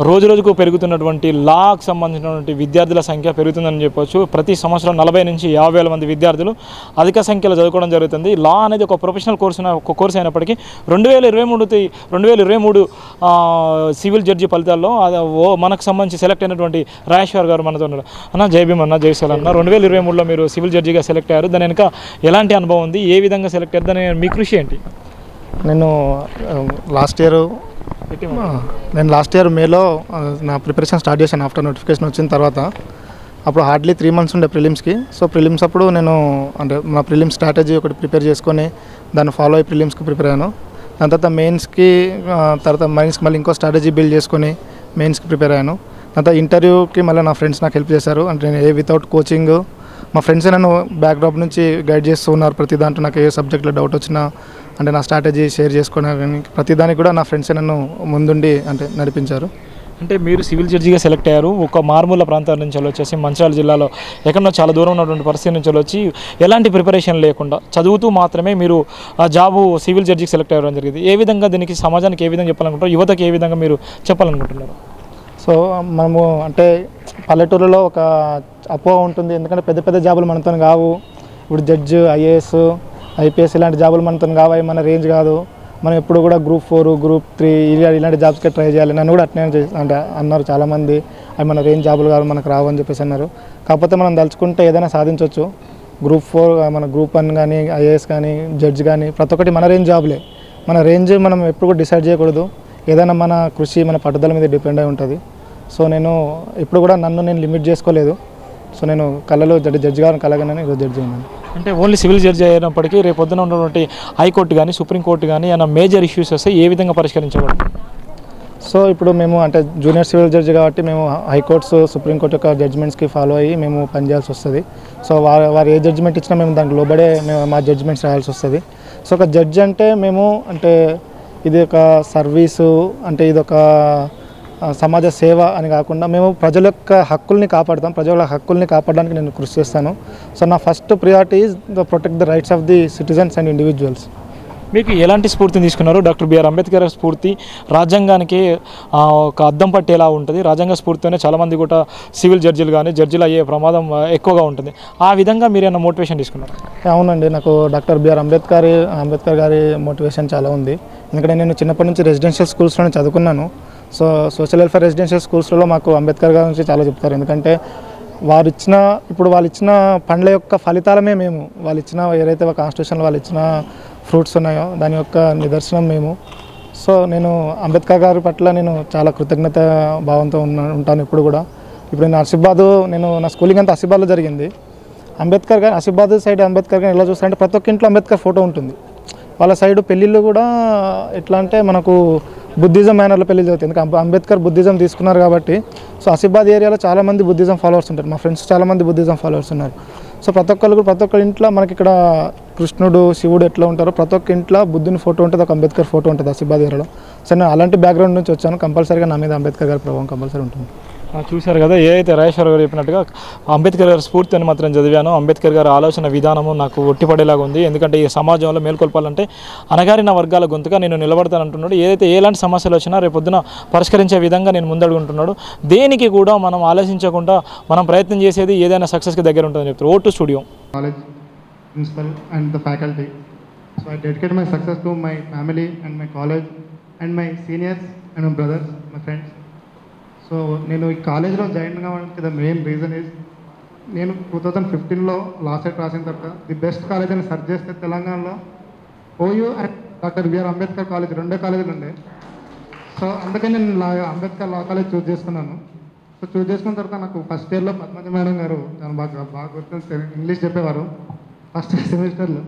రోజు రోజుకు పెరుగుతున్నటువంటి లాకు సంబంధించినటువంటి విద్యార్థుల సంఖ్య పెరుగుతుందని చెప్పొచ్చు. ప్రతి సంవత్సరం నలభై నుంచి యాభై వేల మంది విద్యార్థులు అధిక సంఖ్యలో చదువుకోవడం జరుగుతుంది. లా అనేది ఒక ప్రొఫెషనల్ కోర్సు ఒక కోర్సు అయినప్పటికీ రెండు వేల ఇరవై మూడు రెండు వేల ఇరవై మూడు సివిల్ జడ్జి ఫలితాల్లో ఓ మనకు సంబంధించి సెలెక్ట్ అయినటువంటి రాజేశ్వర్ గారు మనతో ఉన్నారు. అన్న జైభీమ్ అన్న జయశాల అన్న రెండు వేల ఇరవై మూడులో మీరు సివిల్ జడ్జిగా సెలెక్ట్ అయ్యారు. దాని వెనుక ఎలాంటి అనుభవం ఉంది? ఏ విధంగా సెలెక్ట్ అయ్యారు? దాని మీ కృషి ఏంటి? నేను లాస్ట్ ఇయర్ నేను లాస్ట్ ఇయర్ మేలో నా ప్రిపరేషన్ స్టార్ట్ చేశాను ఆఫ్టర్ నోటిఫికేషన్ వచ్చిన తర్వాత. అప్పుడు హార్డ్లీ త్రీ మంత్స్ ఉండే ప్రిలిమ్స్కి సో ప్రిలిమ్స్ అప్పుడు నేను అంటే నా ప్రిలిమ్స్ స్ట్రాటజీ ఒకటి ప్రిపేర్ చేసుకొని దాన్ని ఫాలో అయ్యి ప్రిలిమ్స్కి ప్రిపేర్ అయ్యాను. దాని తర్వాత మెయిన్స్కి తర్వాత మెయిన్స్కి మళ్ళీ ఇంకో స్ట్రాటజీ బిల్డ్ చేసుకొని మెయిన్స్కి ప్రిపేర్ అయ్యాను. దాని తర్వాత ఇంటర్వ్యూకి మళ్ళీ నా ఫ్రెండ్స్ నాకు హెల్ప్ చేశారు. అంటే నేను ఏ వితౌట్ కోచింగ్ మా ఫ్రెండ్స్ నన్ను బ్యాక్డ్రాప్ నుంచి గైడ్ చేస్తూ ఉన్నారు. ప్రతి దాంట్లో నాకు ఏ సబ్జెక్ట్లో డౌట్ వచ్చినా అంటే నా స్ట్రాటజీ షేర్ చేసుకోవడానికి ప్రతి దానికి కూడా నా ఫ్రెండ్స్ నన్ను ముందుండి అంటే నడిపించారు. అంటే మీరు సివిల్ జడ్జిగా సెలెక్ట్ అయ్యారు. ఒక మారుమూల ప్రాంతాల నుంచి వచ్చేసి మంచిర్యాల జిల్లాలో ఎక్కడో చాలా దూరం ఉన్నటువంటి పరిస్థితి నుంచి వచ్చి ఎలాంటి ప్రిపరేషన్ లేకుండా చదువుతూ మాత్రమే మీరు ఆ జాబు సివిల్ జడ్జికి సెలెక్ట్ అయ్యడం జరిగింది. ఏ విధంగా దీనికి సమాజానికి ఏ విధంగా చెప్పాలనుకుంటారు యువతకి ఏ విధంగా మీరు చెప్పాలనుకుంటున్నారు? సో మనము అంటే పల్లెటూరులో ఒక అపోహ ఉంటుంది. ఎందుకంటే పెద్ద పెద్ద జాబులు మనతో కావు. ఇప్పుడు జడ్జ్ ఐఏఎస్ ఐపీఎస్ ఇలాంటి జాబులు మనతో కావు అవి మన రేంజ్ కాదు. మనం ఎప్పుడు కూడా గ్రూప్ ఫోర్ గ్రూప్ త్రీ ఇలాంటి జాబ్స్కే ట్రై చేయాలి. నన్ను కూడా అట్నే చేసి- అంటే అన్నారు చాలామంది. అవి మన రేంజ్ జాబులు కాదు మనకు రావు అని చెప్పేసి అన్నారు. కాకపోతే మనం తలుచుకుంటే ఏదైనా సాధించవచ్చు గ్రూప్ ఫోర్ మన గ్రూప్ వన్ కానీ ఐఏఎస్ కానీ జడ్జ్ కానీ ప్రతి ఒక్కటి మన రేంజ్ జాబులే. మన రేంజ్ మనం ఎప్పుడు కూడా డిసైడ్ చేయకూడదు. ఏదైనా మన కృషి మన పట్టుదల మీద డిపెండ్ అయి ఉంటుంది. సో నేను ఇప్పుడు కూడా నన్ను నేను లిమిట్ చేసుకోలేదు. సో నేను కళలో జడ్జి జడ్జి గారిని కలగానే ఈరోజు జడ్జి ఉన్నాను అంటే ఓన్లీ సివిల్ జడ్జి అయినప్పటికీ రేపు పొద్దున ఉన్నటువంటి హైకోర్టు కానీ సుప్రీంకోర్టు కానీ ఏమైనా మేజర్ ఇష్యూస్ వస్తే ఏ విధంగా పరిష్కరించబడతాయి? సో ఇప్పుడు మేము అంటే జూనియర్ సివిల్ జడ్జి కాబట్టి మేము హైకోర్ట్స్ సుప్రీంకోర్టు యొక్క జడ్జిమెంట్స్కి ఫాలో అయ్యి మేము పనిచేయాల్సి వస్తుంది. సో వారు వారు ఏ జడ్జిమెంట్ ఇచ్చినా మేము దానికి లోబడే మేము మా జడ్జిమెంట్స్ రాయాల్సి వస్తుంది. సో ఒక జడ్జి అంటే మేము అంటే ఇది ఒక సర్వీసు అంటే ఇది ఒక సమాజ సేవ అని కాకుండా మేము ప్రజల యొక్క హక్కుల్ని కాపాడుతాం. ప్రజల హక్కుల్ని కాపాడడానికి నేను కృషి చేస్తాను. సో నా first priority is the protect the rights of the citizens and individuals మీకు ఎలాంటి స్ఫూర్తిని తీసుకున్నారు? డాక్టర్ బిఆర్ అంబేద్కర్ స్ఫూర్తి రాజ్యాంగానికి ఒక అద్దం పట్టేలా ఉంటుంది. రాజ్యాంగ స్ఫూర్తితోనే చాలామంది కూడా సివిల్ జడ్జిలు కానీ జడ్జిలు అయ్యే ప్రమాదం ఎక్కువగా ఉంటుంది. ఆ విధంగా మీరు ఏమైనా మోటివేషన్ తీసుకున్నారు? అవునండి. నాకు డాక్టర్ బిఆర్ అంబేద్కర్ అంబేద్కర్ గారి మోటివేషన్ చాలా ఉంది. ఎందుకంటే నేను చిన్నప్పటి నుంచి రెసిడెన్షియల్ స్కూల్స్లోనే చదువుకున్నాను. సో సోషల్ వెల్ఫేర్ రెసిడెన్షియల్ స్కూల్స్లో మాకు అంబేద్కర్ గారి నుంచి చాలా చెప్తారు. ఎందుకంటే వారు ఇచ్చిన ఇప్పుడు వాళ్ళు ఇచ్చిన పండ్ల యొక్క ఫలితాలమే మేము. వాళ్ళు ఇచ్చిన ఏదైతే కాన్స్టిట్యూషన్లో వాళ్ళు ఇచ్చిన ఫ్రూట్స్ ఉన్నాయో దాని యొక్క నిదర్శనం మేము. సో నేను అంబేద్కర్ గారి పట్ల నేను చాలా కృతజ్ఞత భావంతో ఉన్నా ఉంటాను ఇప్పుడు కూడా. ఇప్పుడు నేను అసిబాదు నేను నా స్కూలింగ్ అంతా అసిబాద్లో జరిగింది. అంబేద్కర్ గారు ఆసిఫాబాద్ సైడ్ అంబేద్కర్ గారిని ఎలా చూస్తారంటే ప్రతి ఒక్క ఇంట్లో అంబేద్కర్ ఫోటో ఉంటుంది. వాళ్ళ సైడ్ పెళ్ళిళ్ళు కూడా ఎట్లా అంటే మనకు బుద్ధిజం మేనర్లో పెళ్ళి జరుగుతుంది ఎందుకంటే అంబేద్కర్ బుద్ధిజం తీసుకున్నారు కాబట్టి సో అసిబాద్ ఏరియాలో చాలామంది బుద్ధిజం ఫాలోవర్స్ ఉంటారు. మా ఫ్రెండ్స్ చాలామంది బుద్ధిజం ఫాలోవర్స్ ఉన్నారు. సో ప్రతి ఒక్కరు ప్రతి ఒక్కరి ఇంట్లో మనకి ఇక్కడ కృష్ణుడు శివుడు ఎట్లా ఉంటారో ప్రతి ఒక్క ఇంట్లో బుద్ధుని ఫోటో ఉంటుంది ఒక అంబేద్కర్ ఫోటో ఉంటుంది అసిబాద్ ఏరియాలో. సో నేను అలాంటి బ్యాక్గ్రౌండ్ నుంచి వచ్చాను. కంపల్సరీగా నా మీద అంబేద్కర్ గారి ప్రభావం కంపల్సరీ ఉంటుంది. చూశారు కదా ఏదైతే రాజేశ్వర గారు చెప్పినట్టుగా అంబేద్కర్ గారి స్ఫూర్తిని మాత్రం చదివాను. అంబేద్కర్ గారి ఆలోచన విధానము నాకు ఒట్టిపడేలాగా ఉంది. ఎందుకంటే ఈ సమాజంలో మేల్కొల్పాలంటే అనగారిన వర్గాల గొంతుగా నేను నిలబడతానంటున్నాడు. ఏదైతే ఎలాంటి సమస్యలు వచ్చినా రేపొద్దున పరిష్కరించే విధంగా నేను ముందడుగుంటున్నాడు. దేనికి కూడా మనం ఆలోచించకుండా మనం ప్రయత్నం చేసేది ఏదైనా సక్సెస్కి దగ్గర ఉంటుందని చెప్తారు vote studio. College principal and the faculty. So I dedicate my success to my family and my college and my seniors and. So నేను ఈ కాలేజీలో జాయిన్ కావడానికి ద మెయిన్ రీజన్ ఈజ్ నేను టూ థౌజండ్ ఫిఫ్టీన్లో లాస్ట్ ఇయర్ రాసిన తర్వాత the best college అని search చేస్తే తెలంగాణలో OU and doctor BR Ambedkar college రెండే కాలేజీలు ఉండే సో అందుకని నేను లా అంబేద్కర్ లా కాలేజ్ చూస్ చేసుకున్నాను. సో చూస్ చేసుకున్న తర్వాత నాకు ఫస్ట్ ఇయర్లో పద్మజ మేడం గారు తను బాగా బాగా గుర్తు ఇంగ్లీష్ చెప్పేవారు ఫస్ట్ సెమిస్టర్లో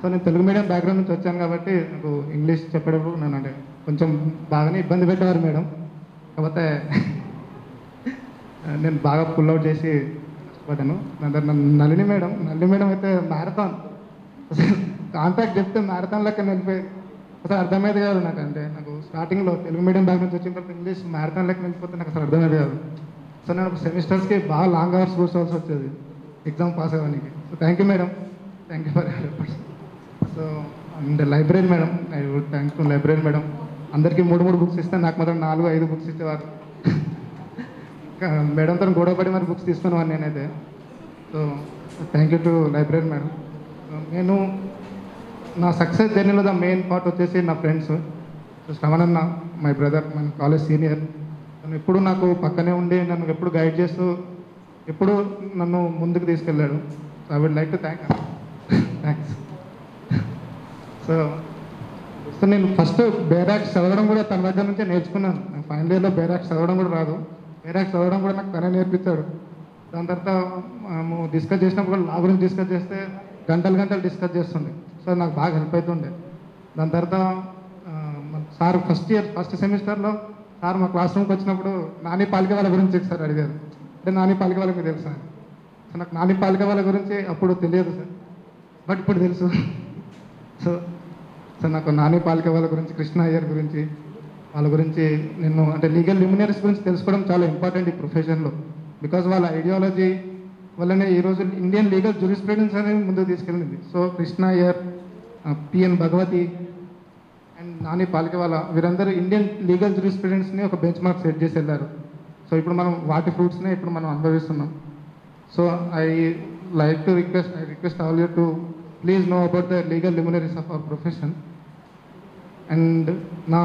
సో నేను తెలుగు మీడియం బ్యాక్గ్రౌండ్ నుంచి వచ్చాను కాబట్టి నాకు ఇంగ్లీష్ చెప్పేటప్పుడు నేను అంటే కొంచెం బాగానే ఇబ్బంది పెట్టేవారు మేడం. కాకపోతే నేను బాగా పుల్ అవుట్ చేసి కష్టపడ్డాను నా దగ్గర నలిని మేడం నలిని మేడం అయితే మ్యారథాన్ కాంటాక్ట్ చెప్తే మ్యారథాన్ లెక్క నిలిపోయి అసలు అర్థమయ్యేది కాదు నాకు అంటే నాకు స్టార్టింగ్లో తెలుగు మీడియం బ్యాక్ నుంచి వచ్చిన తర్వాత ఇంగ్లీష్ మ్యారథాన్ లెక్క నిలిపోతే నాకు అసలు అర్థమయ్యేది కాదు. సో నేను సెమిస్టర్స్కి బాగా లాంగ్ అవర్స్ కూర్చోవాల్సి వచ్చేది. ఎగ్జామ్ పాస్ అవ్వడానికి. So thank you madam thank you for so and library madam I would thank to library madam అందరికీ మూడు మూడు బుక్స్ ఇస్తే నాకు మాత్రం నాలుగు ఐదు బుక్స్ ఇచ్చేవారు ఇంకా మేడంతో గొడవపడి మరి బుక్స్ తీసుకునేవాడిని నేనైతే. So thank you to library madam. నేను నా సక్సెస్ జర్నీలో ద మెయిన్ పార్ట్ వచ్చేసి నా ఫ్రెండ్స్ సో మై బ్రదర్ మన కాలేజ్ సీనియర్ తను ఎప్పుడు నాకు పక్కనే ఉండి నన్ను ఎప్పుడు గైడ్ చేస్తూ ఎప్పుడు నన్ను ముందుకు తీసుకెళ్ళాడు. So I would like to thank thanks so so నేను ఫస్ట్ బేరాక్స్ చదవడం కూడా తన దగ్గర నుంచే నేర్చుకున్నాను. ఫైనల్ ఇయర్లో బేరాక్స్ చదవడం కూడా రాదు. బేరాక్స్ చదవడం కూడా నాకు తనే నేర్పించాడు. దాని తర్వాత మేము డిస్కస్ చేసినప్పుడు లా గురించి డిస్కస్ చేస్తే గంటలు గంటలు డిస్కస్ చేస్తుండే. సో నాకు బాగా హెల్ప్ అవుతుండే దాని తర్వాత సార్ ఫస్ట్ ఇయర్ ఫస్ట్ సెమిస్టర్లో సార్ మా క్లాస్ రూమ్కి వచ్చినప్పుడు నాని పాలిక వాళ్ళ గురించి సార్ అడిగారు. అంటే నాని పాలిక వాళ్ళకి తెలుసా? సో నాకు నాని పాలిక వాళ్ళ గురించి అప్పుడు తెలియదు సార్. బట్ ఇప్పుడు తెలుసు. సో సో నాకు నాని పాలిక వాళ్ళ గురించి కృష్ణ అయ్యర్ గురించి వాళ్ళ గురించి నేను అంటే లీగల్ లిమినరీస్ గురించి తెలుసుకోవడం చాలా ఇంపార్టెంట్ ఈ ప్రొఫెషన్లో బికాజ్ వాళ్ళ ఐడియాలజీ వల్లనే ఈరోజు ఇండియన్ లీగల్ జూరిస్ప్రుడెన్స్ అనేది ముందుకు తీసుకెళ్ళింది. So Krishna Iyer PN Bhagwati and Nani Palkhivala వీరందరూ ఇండియన్ లీగల్ జూరిస్ప్రుడెన్స్ని ఒక బెంచ్ మార్క్ సెట్ చేసి వెళ్ళారు. సో ఇప్పుడు మనం వాటి ఫ్రూట్స్నే ఇప్పుడు మనం అనుభవిస్తున్నాం. So I like to request I request all you to please know about the legal luminaries of our profession and నా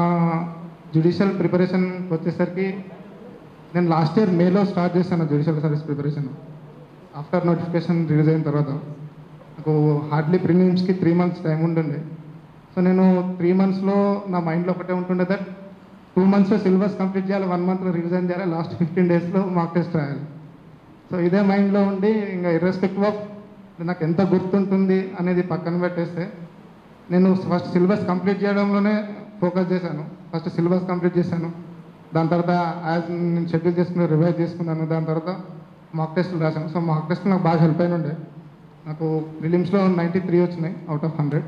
జ్యుడిషియల్ ప్రిపరేషన్ వచ్చేసరికి నేను లాస్ట్ ఇయర్ మేలో స్టార్ట్ చేశాను judicial service preparation after notification release అయిన తర్వాత నాకు hardly ప్రీమియమ్స్కి three months time ఉంటుండే. సో నేను త్రీ మంత్స్లో నా మైండ్లో ఒకటే ఉంటుండే దట్ టూ మంత్స్లో సిలబస్ కంప్లీట్ చేయాలి వన్ మంత్లో రివిజన్ చేయాలి లాస్ట్ ఫిఫ్టీన్ డేస్లో మాక్ టెస్ట్ రాయాలి. సో ఇదే మైండ్లో ఉండి ఇంకా ఇర్రెస్పెక్టివ్ ఆఫ్ నాకు ఎంత గుర్తుంటుంది అనేది పక్కన పెట్టేస్తే నేను ఫస్ట్ సిలబస్ కంప్లీట్ చేయడంలోనే ఫోకస్ చేశాను. ఫస్ట్ సిలబస్ కంప్లీట్ చేశాను. దాని తర్వాత యాజ్ నేను షెడ్యూల్ చేసుకుని రివైజ్ చేసుకున్నాను. దాని తర్వాత మాక్ టెస్ట్లు రాశాను. సో మాక్ టెస్ట్ నాకు బాగా హెల్ప్ అయిన ఉండే నాకు ప్రిలిమ్స్లో నైంటీ త్రీ వచ్చినాయి out of hundred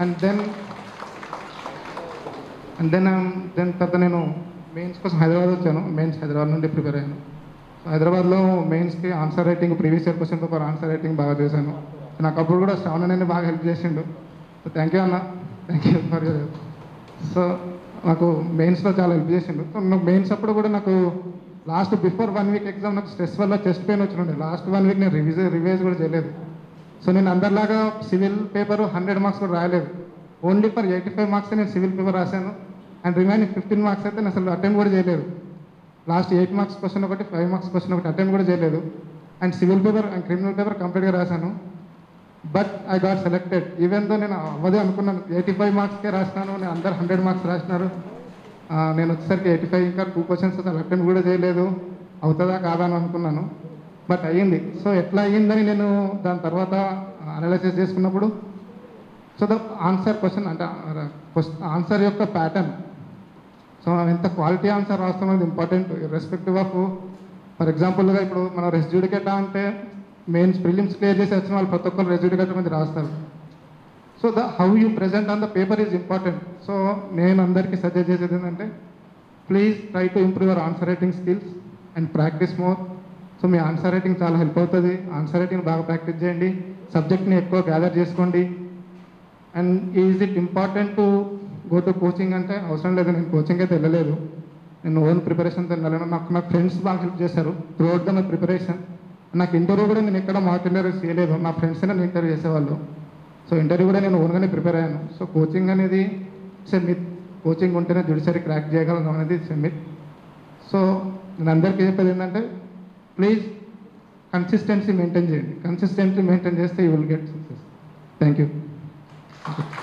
and then and then then తర్వాత నేను మెయిన్స్ కోసం హైదరాబాద్ వచ్చాను. మెయిన్స్ హైదరాబాద్ నుండి ప్రిపేర్ అయ్యాను. హైదరాబాద్లో మెయిన్స్కి answer writing previous year question paper answer writing బాగా చేశాను. నాకు అప్పుడు కూడా శ్రావణ్ అనేది బాగా హెల్ప్ చేసిండు. సో థ్యాంక్ యూ అన్న. థ్యాంక్ యూ ఫర్ సో నాకు మెయిన్స్లో చాలా హెల్ప్ చేసిండు. సో నాకు మెయిన్స్ అప్పుడు కూడా నాకు last before one week exam నాకు స్ట్రెస్ వల్ల చెస్ట్ పెయిన్ వచ్చిండే. లాస్ట్ వన్ వీక్ నేను రివిజ్ రివైజ్ కూడా చేయలేదు. సో నేను అందరిలాగా సివిల్ పేపర్ హండ్రెడ్ మార్క్స్ కూడా రాయలేదు. Only for eighty five marks నేను సివిల్ పేపర్ రాశాను. అండ్ రిమైనింగ్ ఫిఫ్టీన్ మార్క్స్ అయితే నేను అసలు అటెంప్ట్ కూడా చేయలేదు. లాస్ట్ ఎయిట్ మార్క్స్ క్వశ్చన్ ఒకటి ఫైవ్ మార్క్స్ క్వశ్చన్ ఒకటి అటెంప్ట్ కూడా చేయలేదు. And civil paper and criminal paper కంప్లీట్గా రాశాను. But I got selected. Even though నేను అవ్వదే అనుకున్నాను ఎయిటీ ఫైవ్ మార్క్స్కే రాసినాను నేను అందరు హండ్రెడ్ మార్క్స్ రాసినారు. నేను వచ్చేసరికి ఎయిటీ ఫైవ్ ఇంకా టూ క్వశ్చన్స్ అసలు అటెంప్ట్ కూడా చేయలేదు. అవుతుందా కాదా అని అనుకున్నాను. బట్ అయ్యింది. సో ఎట్లా అయ్యిందని నేను దాని తర్వాత అనలైసిస్ చేసుకున్నప్పుడు సో ద ఆన్సర్ క్వశ్చన్ అంటే ఆన్సర్ యొక్క ప్యాటర్న్ ఎంత క్వాలిటీ ఆన్సర్ రాస్తాం అనేది ఇంపార్టెంట్ రెస్పెక్టివ్ ఆఫ్ ఫర్ ఎగ్జాంపుల్గా ఇప్పుడు మనం రెస్డ్యూడికేటా అంటే మెయిన్స్ ప్రిలిమ్స్ క్లియర్ చేసి వచ్చిన వాళ్ళు ప్రతి ఒక్కరు రెస్డ్యూడికేట్ మీద రాస్తారు. So the how you present on the paper is important so నేను అందరికీ సజెస్ట్ చేసేది ఏంటంటే please try to improve your answer writing skills and practice more so me answer writing చాలా హెల్ప్ అవుతుంది. ఆన్సర్ రైటింగ్ బాగా ప్రాక్టీస్ చేయండి. సబ్జెక్ట్ని ఎక్కువ గ్యాదర్ చేసుకోండి. And is it important to go to coaching అంటే అవసరం లేదు. నేను కోచింగ్ అయితే వెళ్ళలేదు. నేను ఓన్ ప్రిపరేషన్తో వెళ్ళాను. నాకు నా ఫ్రెండ్స్ బాగా హెల్ప్ చేశారు. త్రూఅవుట్ ద మై ప్రిపరేషన్ నాకు ఇంటర్వ్యూ కూడా నేను ఎక్కడ మాక్ ఇంటర్వ్యూ చేయలేదు. నా ఫ్రెండ్స్ నన్ను ఇంటర్వ్యూ చేసేవాళ్ళు. సో ఇంటర్వ్యూ కూడా నేను ఓన్గానే ప్రిపేర్ అయ్యాను. సో కోచింగ్ అనేది సెమిత్ కోచింగ్ ఉంటేనే జుడిషరీ క్రాక్ చేయగలను అనేది సెమిత్ సో నేను అందరికీ చెప్పేది ఏంటంటే ప్లీజ్ కన్సిస్టెన్సీ మెయింటైన్ చేయండి. కన్సిస్టెన్సీ మెయింటైన్ చేస్తే you will get success thank you Thank you.